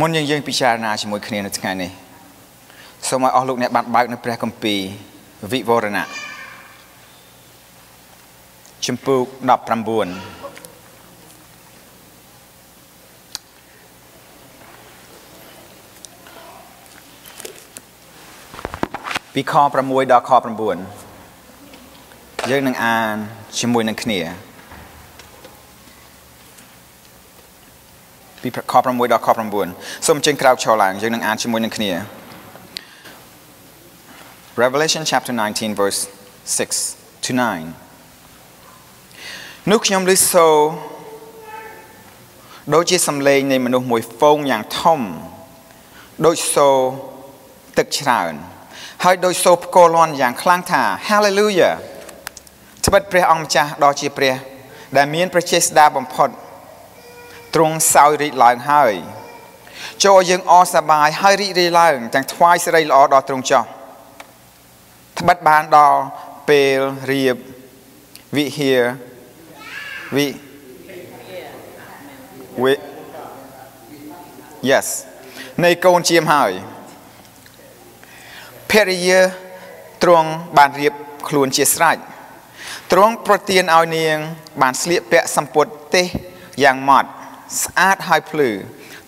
មុនយើងយើងពិចារណាជាមួយគ្នានៅថ្ងៃនេះសូមឲ្យអស់លោកអ្នកបានបើកនៅព្រះគម្ពីរវិវរណៈជំពូក19ពីខ6ដល់ខ9យើងនឹងអានជាមួយនឹងគ្នា ពីខ6ដល់ខ9សូមចេញក្រោកឈរឡើងយើងនឹងអានជាមួយនឹងគ្នា Revelation chapter 19 verse 6 to 9នោះខ្ញុំឮសូរដូចជាសំឡេងនៃមនុស្សមួយហ្វូងយ៉ាងធំដូចសូរទឹកច្រើនហើយដោយសូរផ្គរលាន់យ៉ាងខ្លាំងថា Hallelujah ត្បិតព្រះអង្គម្ចាស់ដ៏ជាព្រះ ដែលមានប្រជាស្ដាបំផុត ទ្រង់សោយរីកឡើងហើយចូលយើងអសប្បាយហើយរីករាយឡើងទាំងថ្វាយសេរីល្អដល់ទ្រង់ចោះត្បិតបានដល់ពេលរៀបវិហារវិវិ Yes នៃកូនជាមហើយភរិយាទ្រង់បានរៀបខ្លួនជាស្រេចទ្រង់ប្រទានឲ្យនាង បានស្លៀកពាក់សម្ពុតទេសយ៉ាងម៉ត់ ស្អាតហើយភ្លឺ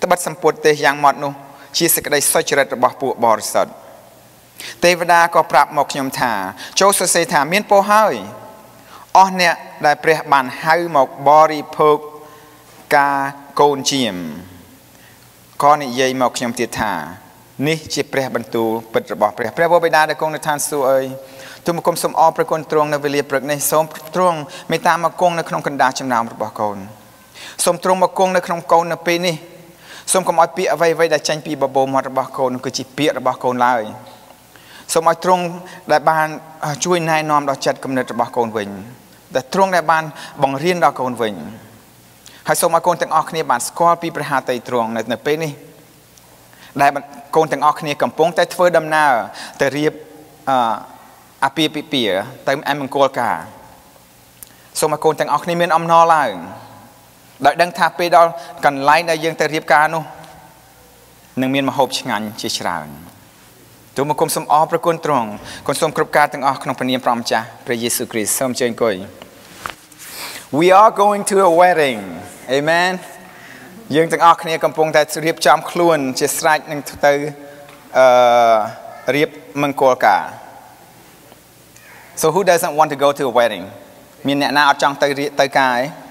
ត្បិតសម្ពុតទេសយ៉ាងម៉ត់នោះ ជាសេចក្តីសុចរិតរបស់ពួកបរិសុទ្ធទេវតាក៏ប្រាប់មកខ្ញុំថា ចូលសរសេរថាមានពរហើយអស់អ្នកដែលព្រះបានហៅមកបរិភោគការកូនជាមក៏និយាយមកខ្ញុំទៀតថា នេះជាព្រះបន្ទូលពិតរបស់ព្រះព្រះបិតាដែលគង់នៅឋានសួគ៌អើយទូលមកគុំសូមអរព្រះគុណទ្រង់នៅវេលាព្រឹកនេះសូមទ្រង់មេត្តាមកគង់នៅក្នុងកណ្ដាលចំណោមរបស់កូន សូមទ្រង់មកគង់នៅក្នុងកូននៅពេលនេះសូមកុំឲ្យពាក្យអ្វីអ្វីដែលចេញពីបបោមាត់របស់កូនគឺជាពាក្យរបស់កូនឡើយសូមឲ្យទ្រង់ដែលបានជួយណែនាំដល់ចិត្តគំនិតរបស់កូនវិញដែលទ្រង់ដែលបានបង្រៀនដល់កូនវិញហើយសូមឲ្យកូនទាំងអស់គ្នាបានស្គាល់ពីព្រះハតីទ្រង់នៅពេលនេះដែលកូនទាំងអស់គ្នាកំពុងតែធ្វើដំណើរទៅរៀបអាពាហ៍ពិពាហ៍ទៅអមង្គលការសូមឲ្យកូនទាំងអស់គ្នាមានអំណរឡើង ដោយដឹងថាពេលដល់កន្លែងដែលយើងទៅរៀបការនោះនឹងមានមហូបឆ្ងាញ់ជាច្រើនទូមកគុំសូមអរប្រគុណទ្រង់គុំសូមគ្រប់ការទាំងអស់ក្នុងព្រះនាមព្រះម្ចាស់ព្រះយេស៊ូវគ្រីស្ទសូមជើញអង្គុយ We are going to a wedding amen យើងទាំងអស់គ្នាកំពុងតែរៀបចំខ្លួន ជាស្រេចនឹងទៅអឺរៀបមង្គលការ So who doesn't want to go to a wedding មានអ្នកណាអត់ចង់ទៅទៅការឯង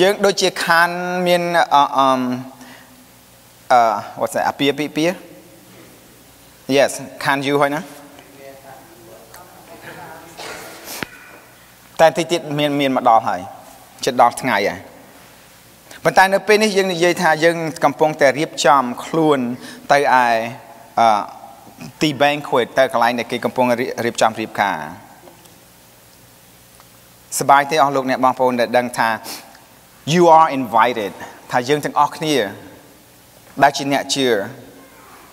យើងដូចជាខានមានអឺអឺ what's that អាពាពីពី Yes ខានយូហើយណាតែតិចទៀតមានមានមកដល់ហើយជិតដល់ថ្ងៃហើយប៉ុន្តែនៅពេលនេះយើងនិយាយថាយើងកំពុងតែរៀបចំខ្លួនទៅឯអឺទី banquet ទៅកន្លែងដែលគេកំពុងរៀបចំរៀបការសប្បាយទេអស់លោកអ្នកបងប្អូនដែលដឹងថា you are invited ថាយើងទាំងអស់គ្នា ដែលជាអ្នកជឿ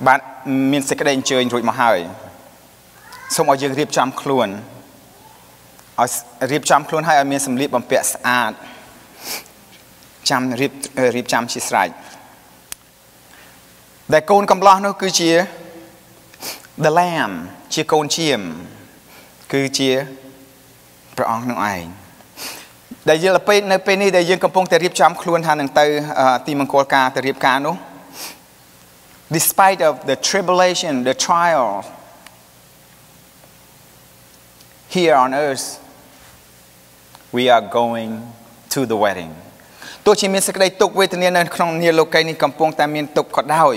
បានមានសេចក្តីអញ្ជើញរួចមកហើយសូមឲ្យយើងរៀបចំខ្លួនឲ្យរៀបចំខ្លួនឲ្យឲ្យមានសម្លៀកបំពាក់ស្អាតចាំរៀបរៀបចំជាស្រេចដែលកូនកំឡោះនោះគឺជា the lamb ជាកូនជាមគឺជាព្រះអង្គនឹងឯង ដែលយើងទៅពេលនៅពេលនេះដែលយើងកំពុងតែរៀបចំខ្លួនថានឹងទៅទីមង្គលការទៅរៀបការនោះ despite of the tribulation the trial here on earth we are going to the wedding ទោះជាមានសេចក្តីទុក្ខវេទនានៅក្នុងនាលោកីនេះកំពុងតែមានទុក្ខក៏ដោយ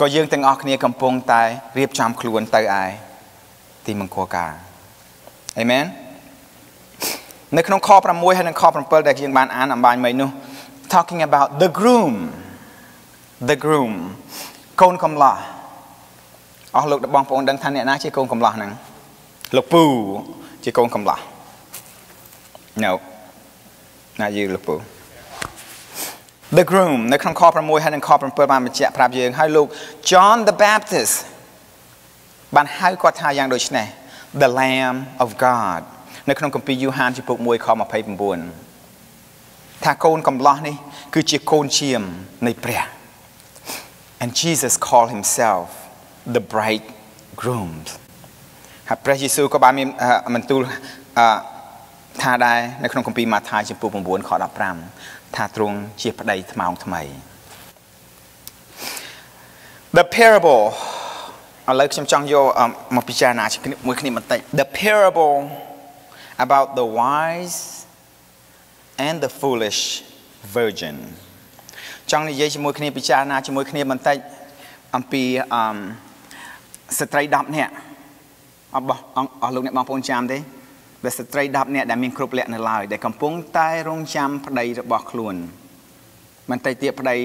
ក៏យើងទាំងអស់គ្នាកំពុងតែរៀបចំខ្លួនទៅឯទីមង្គលការអេមែ ននៅក្នុងខ6ហើយនិងខ7ដែលយើងបានអានអំបញ្ញមិញនោះ talking about the groom the groom កូនកំឡោះអស់លោកបងប្អូនដឹងថាអ្នកណាជាកូនកំឡោះហ្នឹងលោកពូជាកូនកំឡោះ No not you លោកពូ the groom នៅក្នុងខ6ហើយនិងខ7បានបញ្ជាក់ប្រាប់យើងហើយលោក John the Baptist បានហៅគាត់ថាយ៉ាងដូចនេះ the lamb of God នៅក្នុងគម្ពីរយូហានជំពូក1ខ29ថាកូនកំឡោះនេះ គឺជាកូនឈាមនៃព្រះ and Jesus called himself the bridegroom ហើយព្រះយេស៊ូវក៏បានមានបន្ទូលថាដែរនៅក្នុងគម្ពីរម៉ាថាយចំពោះ9ខ15ថាទ្រង់ជាប្តីថ្មោងថ្មី The parable ឥឡូវខ្ញុំចង់យកមកពិចារណាជាមួយគ្នាបន្តិច The parable about the wise and the foolish virgin ចង់និយាយជាមួយគ្នាពិចារណាជាមួយគ្នាបន្តិចអំពីអឺស្ត្រី10នាក់អបអស់លោកអ្នកបងប្អូនចាំទេវាស្ត្រី10នាក់ដែលមានគ្រប់លក្ខនៅឡើយដែលកំពុងតែរងចាំប្តីរបស់ខ្លួនមិនតែទៀតប្តី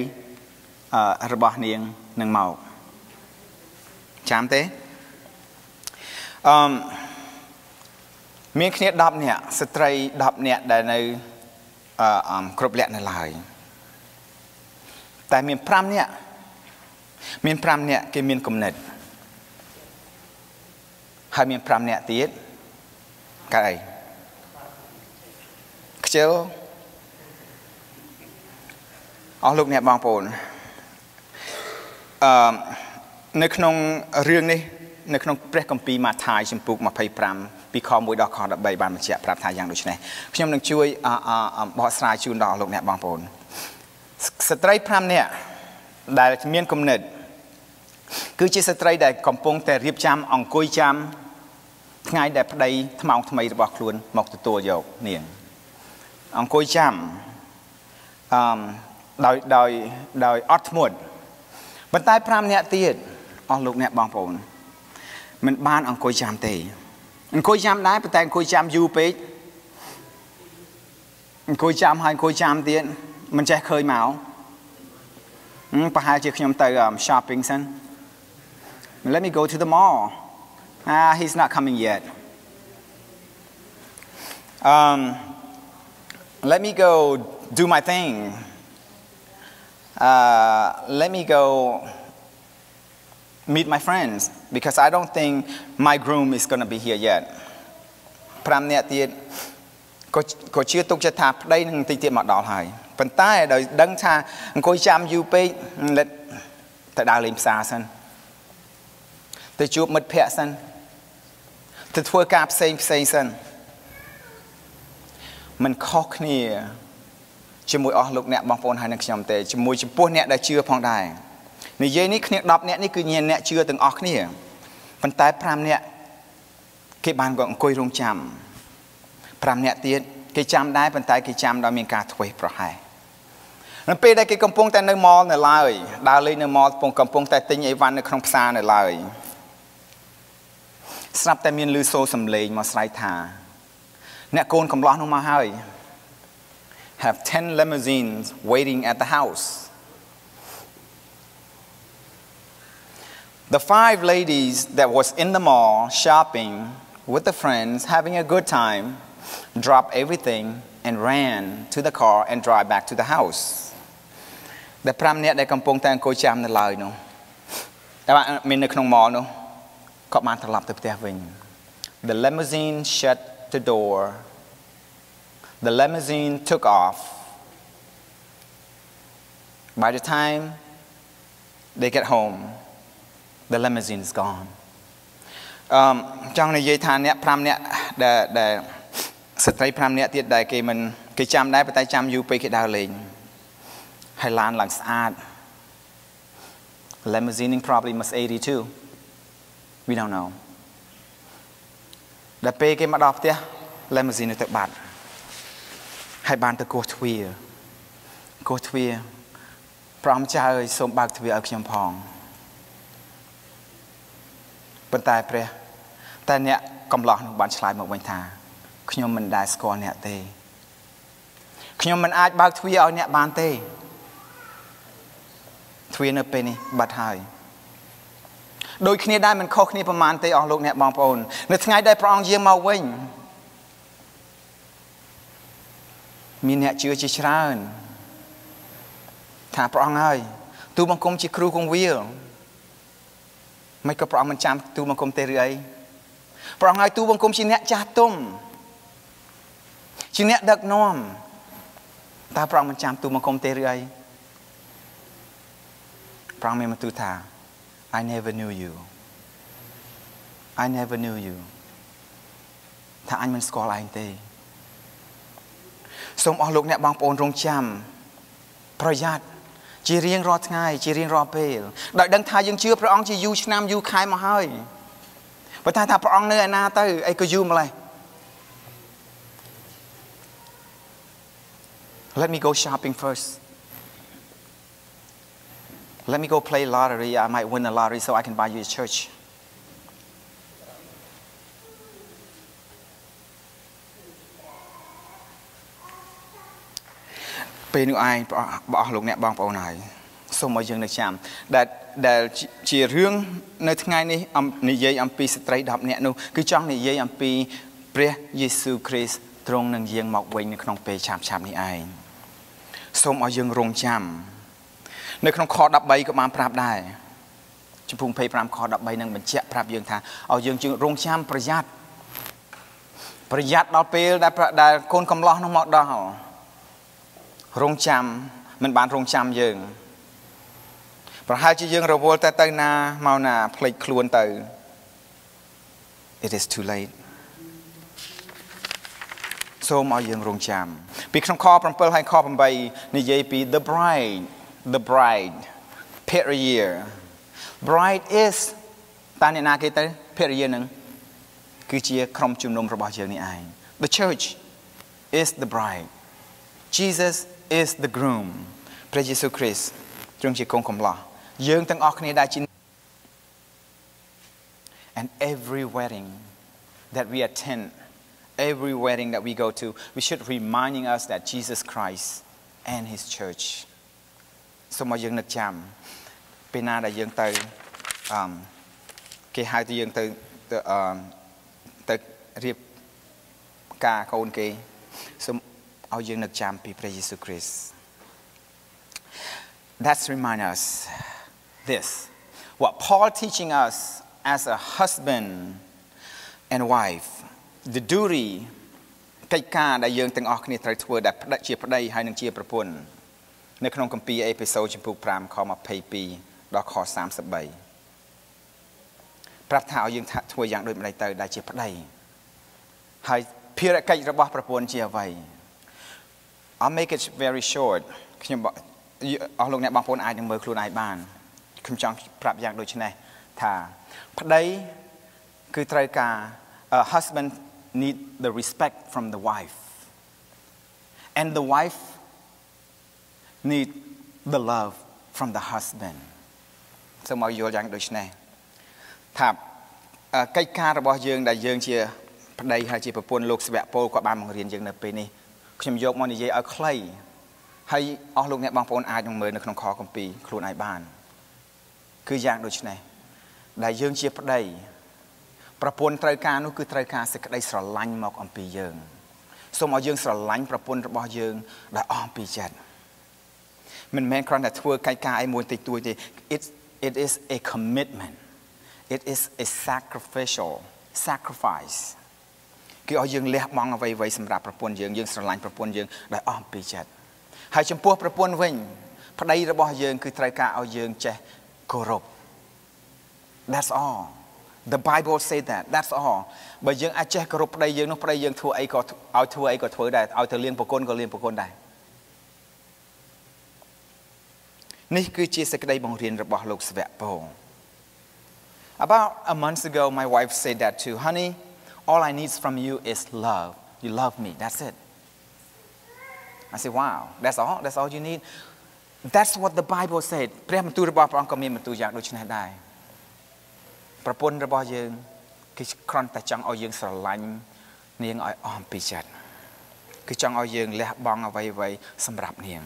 របស់នាងនឹងមកចាំទេអឺ មានគ្នា10នាក់ស្ត្រី10នាក់ដែលនៅអឺគ្រប់លក្ខនៅឡើយតែមាន5នាក់មាន5នាក់គេមានគំនិតហើយមាន5នាក់ទៀតកើតអីខ្ជិលអស់លោកអ្នកបងប្អូនអឺនៅក្នុងរឿងនេះ នៅក្នុងព្រះគម្ពីរម៉ាថាយចំពុក25 ពីខ1ដល់ខ13បានបញ្ជាក់ប្រាប់ថាយ៉ាងដូចនេះខ្ញុំនឹងជួយបកស្រាយជូនដល់លោកអ្នកបងប្អូនស្ត្រី5នាក់ដែលមានគំនិតគឺជាស្ត្រីដែលកំពុងតែរៀបចំអង្គុយចាំថ្ងៃដែលប្តីថ្មោងថ្មីរបស់ខ្លួនមកទទួលយកនាងអង្គុយចាំអឺដោយដោយដោយអត់ធ្មត់ប៉ុន្តែ5នាក់ទៀតអស់លោកអ្នកបងប្អូនមិនបានអង្គុយចាំទេ អង្គុយចាំដែរប៉ុន្តែអង្គុយចាំយូរពេកអង្គុយចាំហើយអង្គុយចាំទៀតមិនចេះឃើញមកប្រហែលជាខ្ញុំទៅ shopping សិន Let me go to the mall Ah, he's not coming yet. Um, let me go do my thing. Uh, let me go meet my friends Because I don't think my groom is going to be here yet. 5នាក់ទៀតក៏ក៏ជឿទុកចិត្តថាប្តីនឹងតិចទៀតមកដល់ហើយប៉ុន្តែដោយដឹងថាអង្គុយចាំយូរពេកទៅដើរលេងផ្សារសិនទៅជួបមិត្តភ័ក្តិសិនទៅធ្វើការផ្សេងផ្សេងសិនมันខុសគ្នាជាមួយអស់លោកអ្នកបងប្អូនហើយនឹងខ្ញុំទេជាមួយចំពោះអ្នកដែលជឿផងដែរ និយាយនេះគ្នា10អ្នកនេះគឺអ្នកជឿទាំងអស់គ្នាប៉ុន្តែ5អ្នកគេបានក៏អង្គុយរងចាំ5អ្នកទៀតគេចាំដែរប៉ុន្តែគេចាំដោយមានការធ្វេសប្រហែសនៅពេលដែលគេកំពុងតែនៅម៉លនៅឡើយដើរលេងនៅម៉លកំពុងតែទិញអីវ៉ាន់នៅក្នុងផ្សារនៅឡើយស្រាប់តែមានលឺសូរសំឡេងមកស្រែកថា អ្នកកូនកំឡោះនោះមកហើយ have 10 limousines waiting at the house The five ladies that was in the mall shopping with the friends having a good time dropped everything and ran to the car and drive back to the house ដែល5នាក់ដែលកំពុងតែអង្គុយចាំនៅឡើយនោះតែមាននៅក្នុង mall នោះគាត់បានត្រឡប់ទៅផ្ទះវិញ The limousine shut the door The limousine took off By the time they get home the limousine is gone អឺចង់និយាយថាអ្នក5អ្នកដែលដែលស្ត្រី5អ្នកទៀតដែលគេមិនគេចាំដែរប៉ុន្តែចាំយូរពេកគេដើរលេងហើយឡានឡើងស្អាត limousine probably must 82 we don't know ដល់ពេលគេមកដល់ផ្ទះ limousine ទៅបាត់ហើយបានទៅគោះទ្វារគោះទ្វារប្រំចៅឲ្យសូមបើកទ្វារឲ្យខ្ញុំផង ប៉ុន្តែព្រះតែអ្នកកំឡោះនោះបានឆ្លើយមកវិញថាខ្ញុំមិនដែលស្គាល់អ្នកទេខ្ញុំមិនអាចបើកទ្វារឲ្យអ្នកបានទេទ្វារនៅពេលនេះបាត់ហើយដូចគ្នាដែរមិនខុសគ្នាប្រមាណទេអស់លោកអ្នកបងប្អូននៅថ្ងៃដែលព្រះអង្គយាងមកវិញមានអ្នកជឿជាច្រើនថាព្រះអង្គហើយទូបង្គំជាគ្រូគង្វាល មិនក៏ព្រះអង្គមិនចាំទូបង្គំទេឬអីព្រះអង្គហើយទូបង្គំជាអ្នកចាស់ទុំជាអ្នកដឹកនាំតើព្រះអង្គមិនចាំទូបង្គំទេឬអីព្រះអង្គមានបន្ទូលថា I never knew you I never knew you ថាអញមិនស្គាល់ឯងទេសូមអស់លោកអ្នកបងប្អូនរងចាំប្រយ័ត្ន ជារៀងរាល់ថ្ងៃជារៀងរាល់ពេលដោយដឹងថាយើងជឿព្រះអង្គជាយូរឆ្នាំយូរខែមកហើយបើតែថាព្រះអង្គនៅឯណាទៅអីក៏យូរម្លេះ Let me go shopping first Let me go play lottery I might win the lottery so I can buy you a church ពេលនោះឯងបងអស់លោកអ្នកបងប្អូនហើយសូមឲ្យយើងនឹកចាំដែលដែលជារឿងនៅថ្ងៃនេះនិយាយអំពីស្ត្រី10នាក់នោះគឺចង់និយាយអំពីព្រះយេស៊ូវគ្រីស្ទទ្រង់នឹងយាងមកវិញនៅក្នុងពេលឆាប់ឆាប់នេះឯងសូមឲ្យយើងរងចាំនៅក្នុងខ13ក៏បានប្រាប់ដែរជំពូក25ខ13នឹងបញ្ជាក់ប្រាប់យើងថាឲ្យយើងជឿរងចាំប្រយ័ត្នប្រយ័ត្នដល់ពេលដែលដែលកូនកំឡោះនោះមកដល់ រងចាំមិនបានរងចាំយើង ប្រហែលជាយើងរវល់តែទៅណាមកណាភ្លេចខ្លួនទៅ it is too late សូមឲ្យយើងរងចាំ ពីក្នុងខ7ហើយខ8និយាយពី the bride the bride period bride is តើអ្នកណាគេទៅ period នឹងគឺជាក្រុមជំនុំរបស់យើងនេះឯង the church is the bride Jesus is the groom ព្រះយេស៊ូវគ្រីស្ទទ្រង់ជាកូនកំឡោះយើងទាំងអស់គ្នាដែលជា and every wedding that we attend every wedding that we go to we should reminding us that Jesus Christ and his church សូមឲ្យយើងនឹកចាំពេលណាដែលយើងទៅអឺគេហៅទៅយើងទៅទៅអឺទៅរៀបការកូនគេសូម ឲ្យយើងនឹកចាំពីព្រះយេស៊ូវគ្រីស្ទ That's remind us this what Paul teaching us as a husband and wife the duty កិច្ចការដែលយើងទាំងអស់គ្នាត្រូវធ្វើដែលផ្ដិតជាប្តីហើយនឹងជាប្រពន្ធនៅក្នុងគម្ពីរអេពីសូតចំពុក5ខ22ដល់ខ33ប្រាប់ថាឲ្យយើងធ្វើយ៉ាងដូចម្ដេចទៅដែលជាប្តីហើយភារកិច្ចរបស់ប្រពន្ធជាអ្វី I'll make it very short ខ្ញុំអស់លោកអ្នកបងប្អូនអាចនឹងមើលខ្លួនឯងបានខ្ញុំចង់ប្រាប់យ៉ាងដូចនេះថាប្តីគឺត្រូវការ husband need the respect from the wife and the wife need the love from the husband សូមឲ្យយល់យ៉ាងដូចនេះថាកិច្ចការរបស់យើងដែលយើងជាប្តីហើយជាប្រពន្ធលោកស្វៈពលគាត់បានបង្រៀនយើងនៅពេលនេះ ខ្ញុំយកមកនិយាយឲ្យខ្លីហើយអស់លោកអ្នកបងប្អូនអាចនឹងមើលនៅក្នុងខគម្ពីរខ្លួនឯងបាន គឺយ៉ាងដូចនេះដែលយើងជាប្តីប្រពន្ធត្រូវការនោះគឺត្រូវការសេចក្តីស្រឡាញ់មកអំពីយើងសូមឲ្យយើងស្រឡាញ់ប្រពន្ធរបស់យើងដែលអស់ពីចិត្តមិនមែនគ្រាន់តែធ្វើកិច្ចការអីមួយតិចតួចទេ it it is a commitment it is a sacrificial sacrifice គឺឲ្យយើងលះបង់អ្វីៗសម្រាប់ប្រពន្ធយើងយើងស្រឡាញ់ប្រពន្ធយើងដែលអស់ពីចិត្តហើយចំពោះប្រពន្ធវិញប្តីរបស់យើងគឺត្រូវការឲ្យយើងចេះគោរព That's all The Bible say that that's all បើយើងអាចចេះគោរពប្តីយើងនោះប្តីយើងធ្វើអីក៏ឲ្យធ្វើអីក៏ធ្វើដែរឲ្យទៅលៀងប្រគុណក៏លៀងប្រគុណដែរនេះគឺជាសេចក្តីបង្រៀនរបស់លោកស្វៈពង About a month ago my wife said that too honey all I need from you is love you love me that's it I said wow that's all that's all you need That's what the Bible said ព្រះបន្ទូលរបស់ព្រះអង្គក៏មានបន្ទូលយ៉ាងដូចនេះដែរប្រពន្ធរបស់យើងគឺគ្រាន់តែចង់ឲ្យយើងស្រឡាញ់នាងឲ្យអស់ពីចិត្តគឺចង់ឲ្យយើងលះបង់អ្វីអ្វីសម្រាប់នាង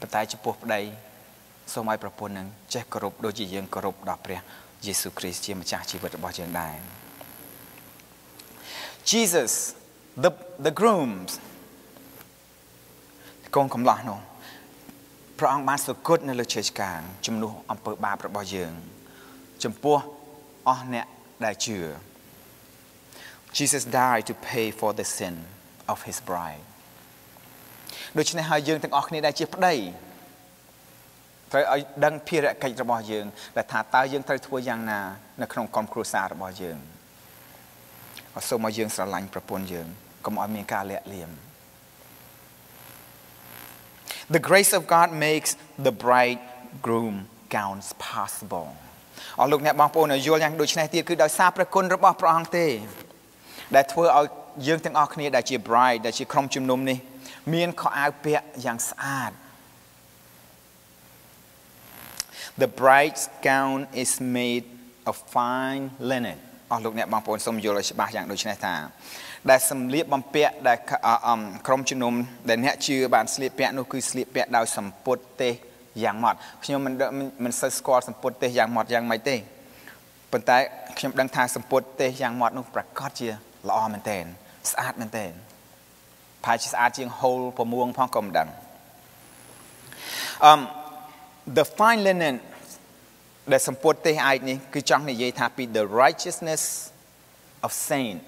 ប៉ុន្តែចំពោះប្តីសូមឲ្យប្រពន្ធនឹងចេះគោរពដូចជាយើងគោរពដល់ព្រះយេស៊ូវគ្រីស្ទជាម្ចាស់ជីវិតរបស់យើងដែរ Jesus the the grooms កូនកំឡោះនោះព្រះអង្គបានសគត់នៅលើឈើឆ្កាងជំនួសអំពើបាបរបស់យើង ចំពោះអស់អ្នកដែលជឿ Jesus died to pay for the sin of his bride ដូច្នេះហើយយើងទាំងអស់គ្នាដែលជាប្តីត្រូវឲ្យដឹងភារកិច្ចរបស់យើងដែលថាតើយើងត្រូវធ្វើយ៉ាងណា នៅក្នុងក្រុមគ្រួសាររបស់យើងអ សូមឲ្យយើងស្រឡាញ់ប្រពន្ធយើងកុំឲ្យមានការលាក់លៀម The grace of God makes the bridegroom gowns possible អរលោកអ្នកបងប្អូនយល់យ៉ាងដូចនេះទៀតគឺដោយសារព្រះគុណរបស់ព្រះអង្គទេ ដែលធ្វើឲ្យយើងទាំងអស់គ្នាដែលជា bride ដែលជាក្រុមជំនុំនេះ មានខោអាវពាក់យ៉ាងស្អាត The bride's gown is made of fine linen អស់លោកអ្នកបងប្អូនសូមយល់ឲ្យច្បាស់យ៉ាងដូចនេះថា ដែលសម្លៀកបំពាក់ដែលក្រុមជំនុំដែលអ្នកជឿបានស្លៀកពាក់នោះគឺស្លៀកពាក់ដោយសម្ពុតទេសយ៉ាងម៉ត់ខ្ញុំមិនមិនសូវស្គាល់សម្ពុតទេសយ៉ាងម៉ត់យ៉ាងម៉េចទេប៉ុន្តែខ្ញុំដឹងថាសម្ពុតទេសយ៉ាងម៉ត់នោះប្រកាសជាល្អមែនទែនស្អាតមែនទែនផាជាស្អាតជាងហូលប្រមួងផងក៏មិនដឹង um the fine linen ដែលសម្ពុតទេសឯកនេះគឺចង់និយាយថាពី the righteousness of saint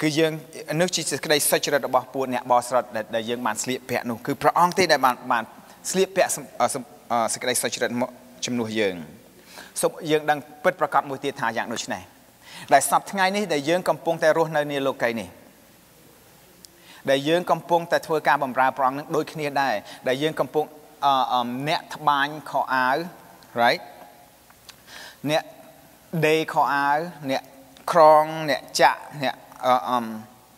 គឺយើងនោះជាសេចក្តីសុចរិតរបស់ពួកអ្នកបរិសុទ្ធដែលយើងបានស្លៀកពាក់នោះគឺព្រះអង្គទេដែលបានបានស្លៀកពាក់សេចក្តីសុចរិតមកជំនួសយើងសូមយើងដឹងពិតប្រកបមួយទៀតថាយ៉ាងដូចនេះដែលសពថ្ងៃនេះដែលយើងកំពុងតែរស់នៅនាលោកីនេះដែលយើងកំពុងតែធ្វើការបម្រើព្រះអង្គនឹងដូចគ្នាដែរដែលយើងកំពុងអ្នកត្បាញខោអាវ right អ្នកដេខោអាវអ្នកក្រងអ្នកចាក់អ្នកអឺ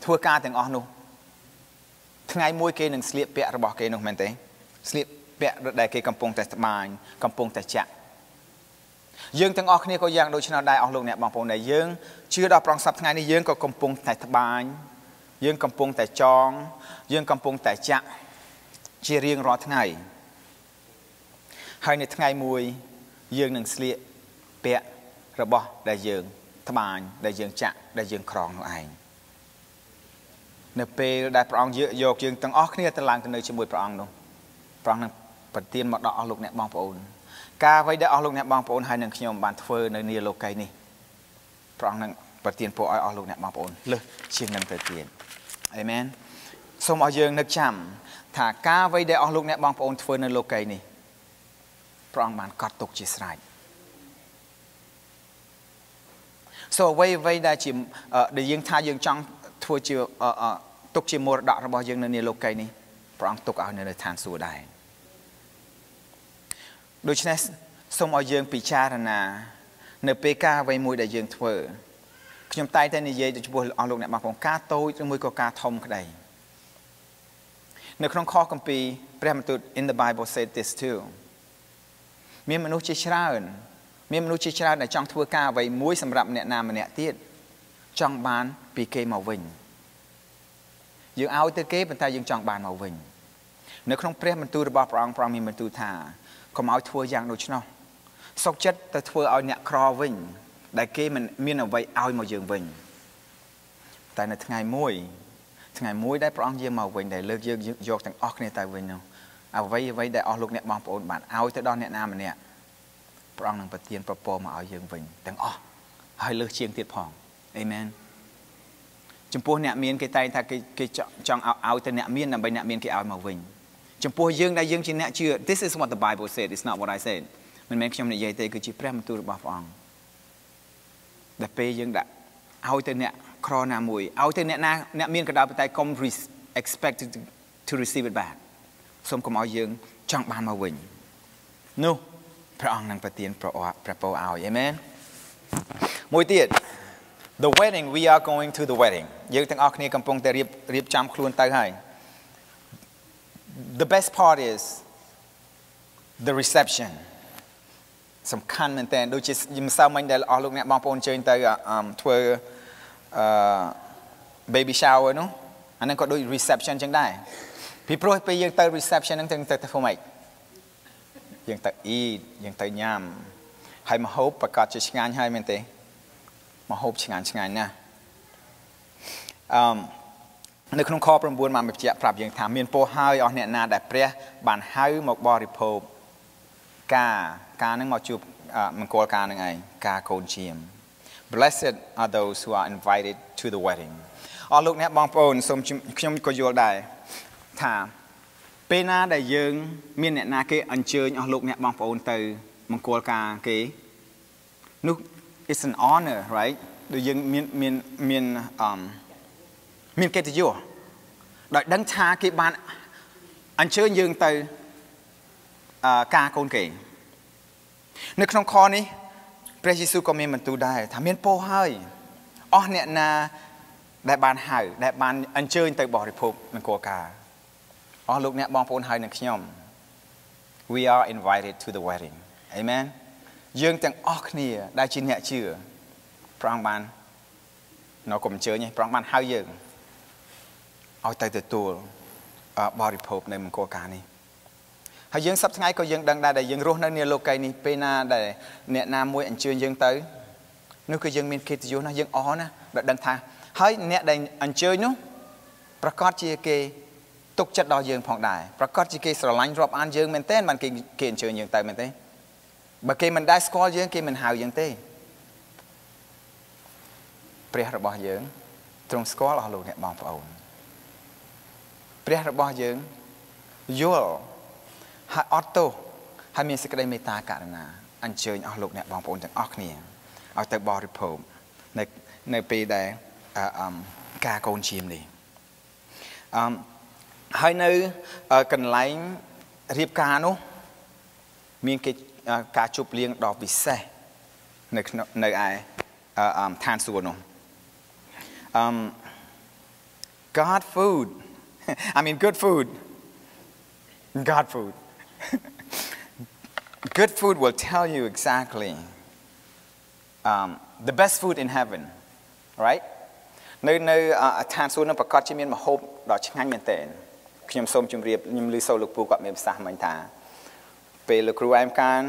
ធ្វើការទាំងអស់នោះថ្ងៃមួយគេនឹងស្លៀកពាក់របស់គេនោះមែនទេស្លៀកពាក់ដែលគេកំពុងតែត្បាញកំពុងតែចាក់យើងទាំងអស់គ្នាក៏យ៉ាងដូចនោះដែរអស់លោកអ្នកបងប្អូនដែលយើងជឿដល់ប្រងសប្ថ្ងៃនេះយើងក៏កំពុងតែត្បាញយើងកំពុងតែចង យើងកំពុងតែចាក់ជារៀងរាល់ថ្ងៃហើយនៅថ្ងៃមួយយើងនឹងស្លៀក ពាក់របស់ដែលយើងត្បាញដែលយើងចាក់ដែលយើងក្រងនោះឯងនៅពេលដែលព្រះអង្គយកយើងទាំងអស់គ្នាទៅឡើងទៅនៅជាមួយព្រះអង្គនោះព្រះអង្គនឹងប្រទានមកដល់អស់លោកអ្នកបងប្អូនការអ្វីដែលអស់លោកអ្នកបងប្អូនហើយនឹងខ្ញុំបានធ្វើនៅនាលោកីនេះព្រះអង្គនឹងប្រទានពរឲ្យអស់លោកអ្នកបងប្អូនលើសជាងនឹងទៅទៀតអេមែនសូមឲ្យយើងនឹកចាំថាការអ្វីដែលអស់លោកអ្នកបងប្អូនធ្វើនៅលោកីនេះព្រះអង្គបានកត់ទុកជាស្រេច so អ្វីអ្វីដែលជាដែលយើងថាយើងចង់ធ្វើជាទុកជាមរតករបស់យើងនៅនាលោកីនេះព្រះអង្គទុកឲ្យនៅនៅឋានសួគ៌ដែរដូច្នេះសូមឲ្យយើងពិចារណា នៅពេលការអ្វីមួយដែលយើងធ្វើខ្ញុំតែងតែនិយាយទៅចំពោះអស់លោកអ្នកបងប្អូនការតូចឬមួយក៏ការធំក្តីនៅក្នុងខគម្ពីរព្រះបន្ទូល in the bible said this too មានមនុស្សជាច្រើន មានមនុស្សជាច្រើនដែលចង់ធ្វើការអ្វីមួយសម្រាប់អ្នកណាម្នាក់ទៀតចង់បានពីគេមកវិញយើងឲ្យទៅគេប៉ុន្តែយើងចង់បានមកវិញនៅក្នុងព្រះបន្ទូលរបស់ព្រះអង្គព្រះមានបន្ទូលថាកុំឲ្យធ្វើយ៉ាងដូច្នោះសុកចិត្តទៅធ្វើឲ្យអ្នកក្រវិញ ដែលគេមិនមានអ្វីឲ្យមកយើងវិញតែនៅថ្ងៃមួយថ្ងៃមួយដែលព្រះអង្គយាងមកវិញដែលលើកយើងយកទាំងអស់គ្នាទៅវិញនោះអ្វីអ្វីដែលអស់លោកអ្នកបងប្អូនបានឲ្យទៅដល់អ្នកណាម្នាក់ ព្រះអង្គនឹងប្រទានប្រពរមកឲ្យយើងវិញទាំងអស់ហើយលើសជាងទៀតផងអេមែនចំពោះអ្នកមានគេតែងថាគេគេចង់ឲ្យទៅអ្នកមានដើម្បីអ្នកមានគេឲ្យមកវិញចំពោះយើងដែលយើងជាអ្នកជឿ This is what the Bible said it's not what I said មិនមែនខ្ញុំនិយាយទេគឺជាព្រះបន្ទូលរបស់ព្រះអង្គដែលពេលយើងដាក់ឲ្យទៅអ្នកក្រណាមួយឲ្យទៅអ្នកណាអ្នកមានកណ្ដាលប៉ុន្តែកុំ expect to receive it back សូមកុំឲ្យយើងចង់បានមកវិញនោះ ព្រះអង្គនឹងប្រទានព្រះពរឲ្យអេមែនមួយទៀត the wedding we are going to the wedding យើងទាំងអស់គ្នាកំពុងតែរៀបរៀបចំខ្លួនទៅហើយ the best part is the reception សំខាន់មែនតើដូចជាម្សិលមិញដែលអស់លោកអ្នកបងប្អូនជើញទៅធ្វើអឺ baby shower នោះអាហ្នឹងក៏ដូច reception ចឹងដែរពីព្រោះពេលយើងទៅ reception ហ្នឹងទៅទៅធ្វើម៉េច យើងទៅ eat យើងទៅញ៉ាំហើយមហូបប្រកាសជាឆ្ងាញ់ហើយមែនទេមហូបឆ្ងាញ់ឆ្ងាញ់ណាស់អឺនៅក្នុងខ9បានបញ្ជាក់ប្រាប់យើងថាមានពោហើយអស់អ្នកណាដែលព្រះបានហៅមកបរិភោគការការនឹងមកជួបមង្គលការនឹងឯងការកូនជាម Blessed are those who are invited to the wedding អស់លោកអ្នកបងប្អូនសូមខ្ញុំក៏យល់ដែរថា ពពេលណាដែលយើង មានអ្នកណាគេអញ្ជើញអស់លោកអ្នកបងប្អូនទៅមង្គលការគេនោះ it's an honor right ដូចយើងមានមានមានអឺមានកិត្តិយសដោយដឹងថាគេបានអញ្ជើញយើងទៅអឺការកូនគេនៅក្នុងខនេះព្រះយេស៊ូវក៏មានបន្ទូលដែរថាមានពោហើយអស់អ្នកណាដែលបានហៅដែលបានអញ្ជើញទៅបរិភោគនគរការ អស់លោកអ្នកបងប្អូនហើយនឹងខ្ញុំ we are invited to the wedding amen យើងទាំងអស់គ្នាដែលជាអ្នកជឿព្រះអង្គបាននៅកុំអញ្ជើញទេព្រះអង្គបានហៅយើងឲ្យទៅទទួលបរិភោគនៅមង្គលការនេះហើយយើងសប្តាហ៍ថ្ងៃក៏យើងដឹងដែរដែលយើងរស់នៅនាលោកីនេះពេលណាដែលអ្នកណាមួយអញ្ជើញយើងទៅនោះគឺយើងមានកិត្តិយសណាយើងអរណាដែលដឹងថាហើយអ្នកដែលអញ្ជើញនោះប្រកាសជាគេ ទុកចិត្តដល់យើងផងដែរប្រកាសជាគេស្រឡាញ់រាប់អានយើងមែនទែនបានគេគេអញ្ជើញយើងទៅមែនទេបើគេមិនដែលស្គាល់យើងគេមិនហៅយើងទេព្រះរបស់យើងទ្រង់ស្គាល់អស់លោកអ្នកបងប្អូនព្រះរបស់យើងយល់ហើយអត់ទោសហើយមានសេចក្តីមេត្តាករុណាអញ្ជើញអស់លោកអ្នកបងប្អូនទាំងអស់គ្នាឲ្យទៅបរិភោគនៅនៅពេលដែលអឺការកូនឈាមនេះអឺ ហើយនៅកន្លែងរៀបការនោះមានគេការជប់លៀងដ៏ពិសេសនៅនៅឯឋានសួគ៌នោះ um God food I mean good food God food good food will tell you exactly um the best food in heaven right នៅនៅឋានសួគ៌នោះប្រកាសជាមានម្ហូបដ៏ឆ្ងាញ់មែនទែន ខ្ញុំសូមជម្រាបខ្ញុំឮសូរលោកពូគាត់មានប្រសាសន៍មិញថាពេលលោកគ្រូអែមកាន